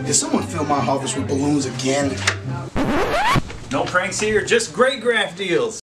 Did someone fill my harvest with balloons again? No pranks here, just great graph deals.